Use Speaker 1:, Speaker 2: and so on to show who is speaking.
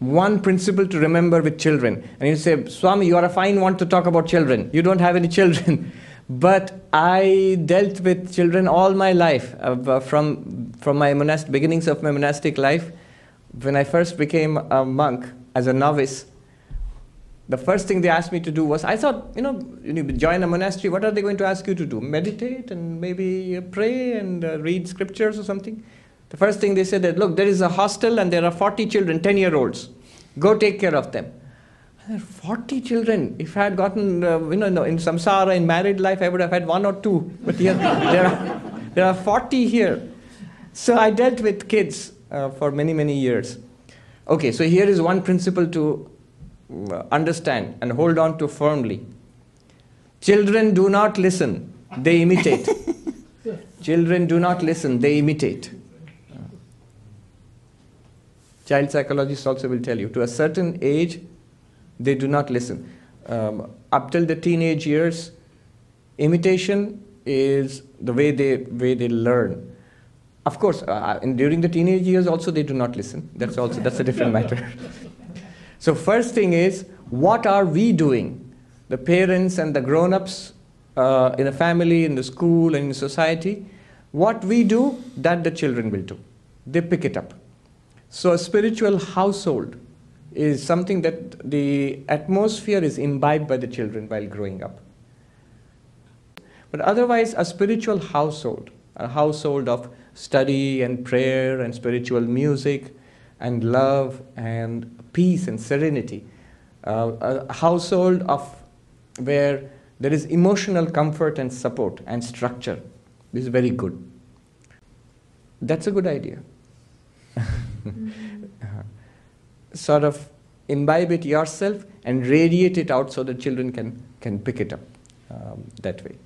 Speaker 1: one principle to remember with children. And you say, Swami, you are a fine one to talk about children. You don't have any children. but I dealt with children all my life, uh, from, from my monast- beginnings of my monastic life. When I first became a monk as a novice, the first thing they asked me to do was I thought, you know, you join a monastery, what are they going to ask you to do? Meditate and maybe pray and uh, read scriptures or something? The first thing they said that, look, there is a hostel and there are 40 children, 10 year olds. Go take care of them. 40 children. If I had gotten, uh, you know, in samsara, in married life, I would have had one or two. But here, there, are, there are 40 here. So I dealt with kids uh, for many, many years. Okay, so here is one principle to uh, understand and hold on to firmly. Children do not listen, they imitate. Children do not listen, they imitate. Child psychologists also will tell you to a certain age, they do not listen. Um, up till the teenage years, imitation is the way they, way they learn. Of course, uh, during the teenage years also they do not listen. That's also that's a different matter. So first thing is, what are we doing? The parents and the grown-ups uh, in a family, in the school, and in society, what we do, that the children will do. They pick it up. So a spiritual household is something that the atmosphere is imbibed by the children while growing up. But otherwise, a spiritual household, a household of study and prayer and spiritual music and love and peace and serenity, uh, a household of where there is emotional comfort and support and structure. Is very good. That's a good idea. Uh, sort of imbibe it yourself and radiate it out so that children can, can pick it up um, that way.